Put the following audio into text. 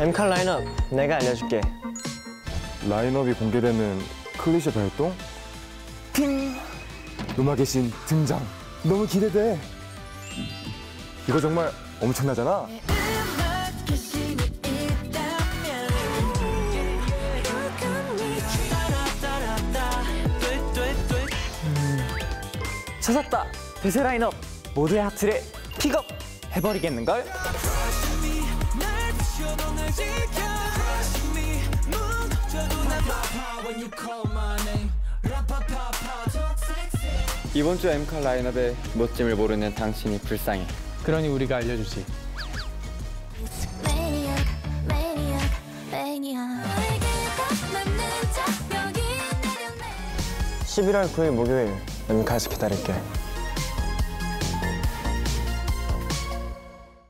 엠칼 라인업 내가 알려줄게. 라인업이 공개되는 클리셰 발동? 핑! 음악의 신 등장. 너무 기대돼. 이거 정말 엄청나잖아. 있다면 찾았다. 대세 라인업 모두의 하트를 픽업 해버리겠는걸? 이번 주 엠칼 라인업의 멋짐을 모르는 당신이 불쌍해. 그러니 우리가 알려주지. Maniac, maniac, maniac. 너에게 딱 맞는 자 여기 내렸네. 11월 9일 목요일 엠칼에서 기다릴게.